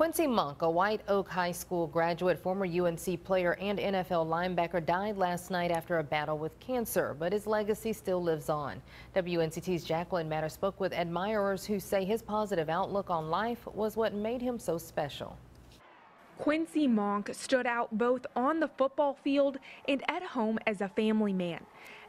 Quincy Monk, a White Oak High School graduate, former UNC player, and NFL linebacker, died last night after a battle with cancer, but his legacy still lives on. WNCT's Jacqueline Matter spoke with admirers who say his positive outlook on life was what made him so special. Quincy Monk stood out both on the football field and at home as a family man.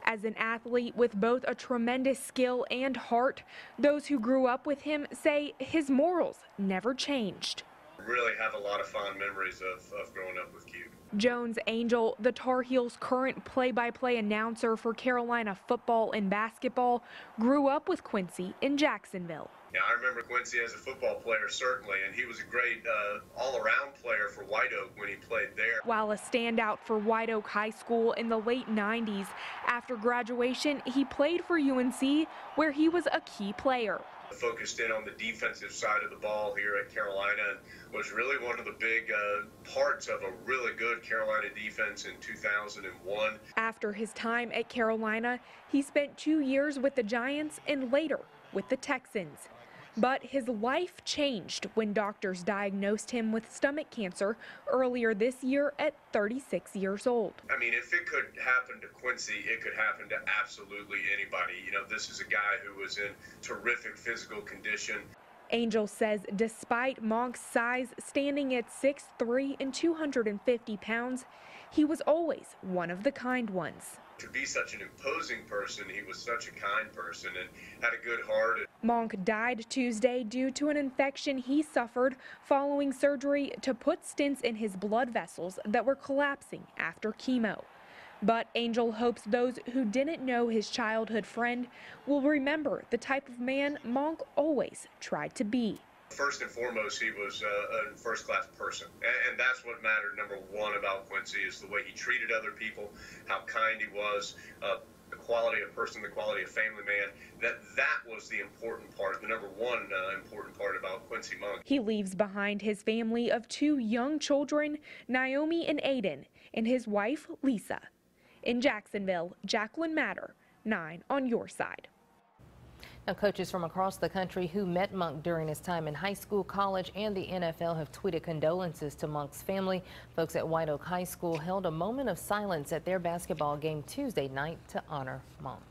As an athlete with both a tremendous skill and heart, those who grew up with him say his morals never changed really have a lot of fond memories of, of growing up with Q. Jones Angell, the Tar Heels' current play-by-play announcer for Carolina football and basketball, grew up with Quincy in Jacksonville. Yeah, I remember Quincy as a football player, certainly, and he was a great uh, all-around player for White Oak when he played there. While a standout for White Oak High School in the late 90s, after graduation, he played for UNC, where he was a key player focused in on the defensive side of the ball here at Carolina and was really one of the big uh, parts of a really good Carolina defense in 2001. After his time at Carolina, he spent two years with the Giants and later with the Texans. But his life changed when doctors diagnosed him with stomach cancer earlier this year at 36 years old. I mean, if it could happen to Quincy, it could happen to absolutely anybody. You know, this is a guy who was in terrific physical condition. Angell says despite Monk's size standing at 6'3 and 250 pounds, he was always one of the kind ones to be such an imposing person, he was such a kind person and had a good heart. Monk died Tuesday due to an infection he suffered following surgery to put stents in his blood vessels that were collapsing after chemo. But Angell hopes those who didn't know his childhood friend will remember the type of man Monk always tried to be. First and foremost, he was uh, a first class person. And, and, that's what mattered, number one, about Quincy is the way he treated other people, how kind he was, uh, the quality of person, the quality of family man. That that was the important part, the number one uh, important part about Quincy Monk. He leaves behind his family of two young children, Naomi and Aiden, and his wife, Lisa. In Jacksonville, Jacqueline Matter, 9 on your side. Now, coaches from across the country who met Monk during his time in high school, college, and the NFL have tweeted condolences to Monk's family. Folks at White Oak High School held a moment of silence at their basketball game Tuesday night to honor Monk.